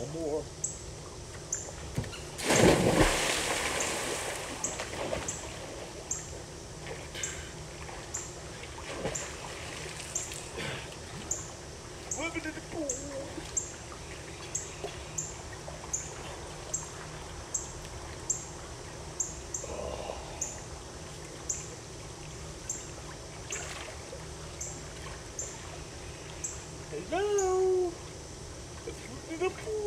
One more. Hello! Let's look Hello. The pool.